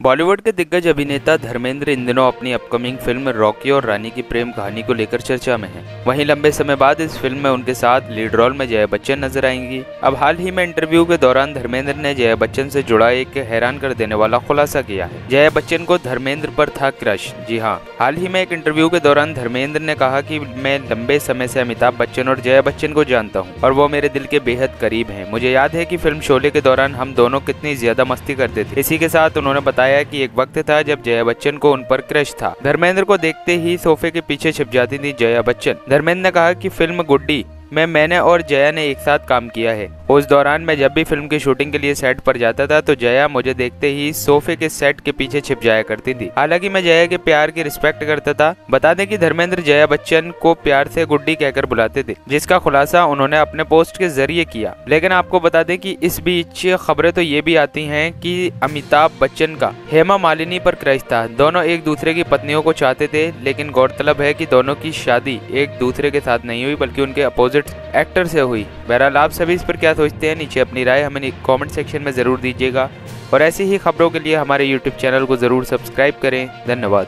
बॉलीवुड के दिग्गज अभिनेता धर्मेंद्र इन दिनों अपनी अपकमिंग फ़िल्म रॉकी और रानी की प्रेम कहानी को लेकर चर्चा में हैं। वहीं लंबे समय बाद इस फ़िल्म में उनके साथ लीड रोल में जया बच्चन नज़र आएँगी। अब हाल ही में इंटरव्यू के दौरान धर्मेंद्र ने जया बच्चन से जुड़ा एक हैरान कर देने वाला खुलासा किया है। जया बच्चन को धर्मेंद्र पर था क्रश। जी हाँ हाल ही में एक इंटरव्यू के दौरान धर्मेंद्र ने कहा की मैं लंबे समय से अमिताभ बच्चन और जया बच्चन को जानता हूँ और वो मेरे दिल के बेहद करीब है। मुझे याद है की फ़िल्म शोले के दौरान हम दोनों कितनी ज़्यादा मस्ती करते थे। इसी के साथ उन्होंने बताया की एक वक्त था जब जया बच्चन को उन पर क्रश था। धर्मेंद्र को देखते ही सोफे के पीछे छिप जाती थी जया बच्चन। धर्मेंद्र ने कहा कि फ़िल्म गुड्डी, में, मैंने और जया ने एक साथ काम किया है। उस दौरान मैं जब भी फ़िल्म की शूटिंग के लिए सेट पर जाता था तो जया मुझे देखते ही सोफे के सेट के पीछे छिप जाया करती थी। हालाँकि मैं जया के प्यार की रिस्पेक्ट करता था, बता दें कि धर्मेंद्र जया बच्चन को प्यार से गुड्डी कहकर बुलाते थे, जिसका खुलासा उन्होंने अपने पोस्ट के ज़रिए किया। लेकिन आपको बता दें कि इस बीच खबरें तो ये भी आती है की अमिताभ बच्चन का हेमा मालिनी पर क्रश था। दोनों एक दूसरे की पत्नियों को चाहते थे, लेकिन गौरतलब है की दोनों की शादी एक दूसरे के साथ नहीं हुई, बल्कि उनके अपोजिट एक्टर से हुई। बहरहाल, आप सभी इस पर क्या सोचते हैं? नीचे अपनी राय हमें कमेंट सेक्शन में ज़रूर दीजिएगा। और ऐसी ही खबरों के लिए हमारे यूट्यूब चैनल को ज़रूर सब्सक्राइब करें। धन्यवाद।